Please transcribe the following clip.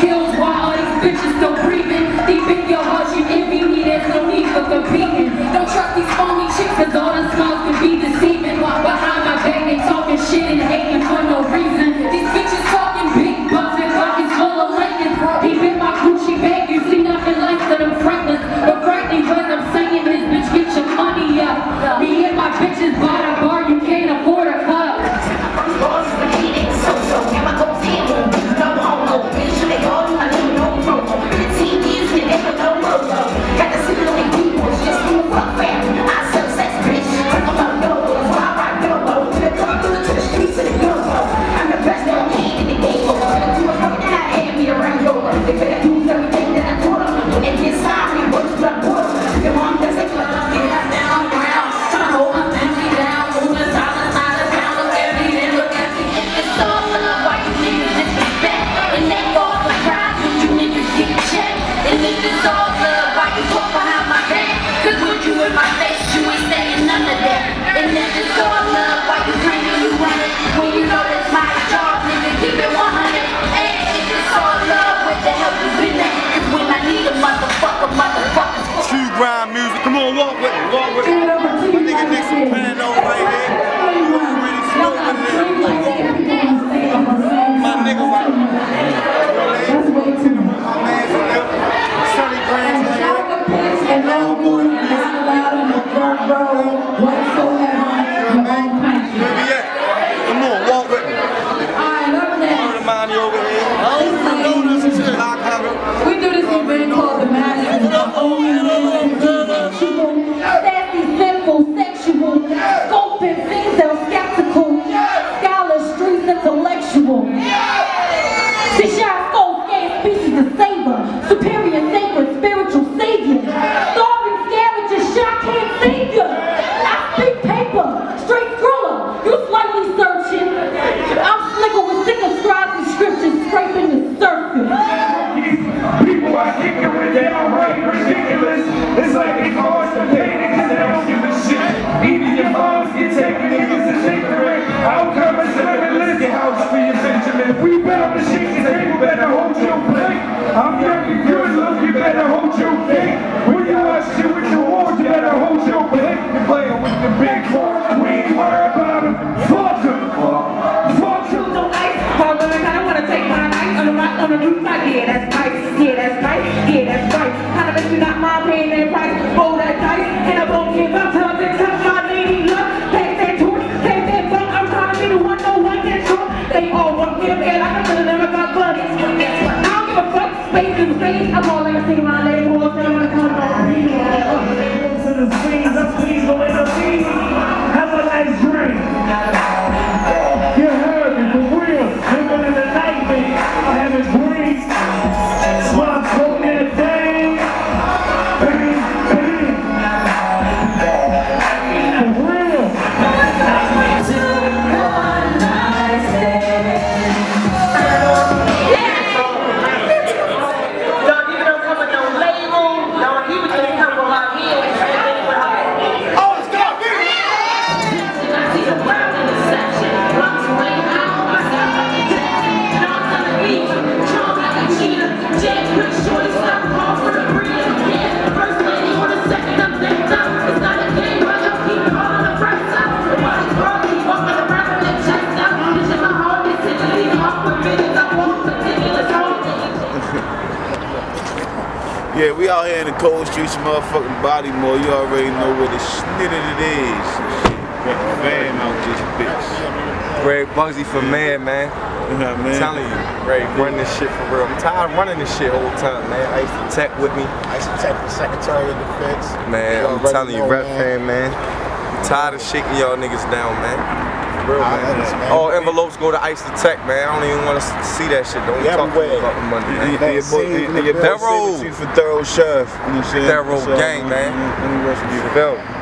kills while all these bitches still breathing. Deep in your heart, you envy me, there's no need for competing. Don't trust these phony chicks, cause all the smiles can be deceiving. While behind my back, they talking shit and hating for no reason. These bitches talking big bucks and pockets full of Lincoln. Deep in my Gucci bag, you see nothing less than them Franklins. But frankly, what I'm saying is, bitch, get your money up. Me and my bitches bet you not mind paying that price. Yeah, we out here in the cold streets of motherfucking Baltimore. You already know where the snitted it is. Got the fam out this bitch. Greg Bugsy for man, man. You know what I mean? I'm telling you, Greg, run this shit for real. I'm tired of running this shit all the time, man. IceDaTech with me. IceDaTech the Secretary of Defense. Man, I'm telling you, know, RepFam, man. I'm tired of shaking y'all niggas down, man. For Real, I man. understand. All envelopes go to Ice Tech, man. I don't even want to see that shit. Don't talk to me about the money, man. and your boy, and, and your boy Thorough. Thorough Chef. You know what I'm saying? Thorough gang, man. Let me rest with you.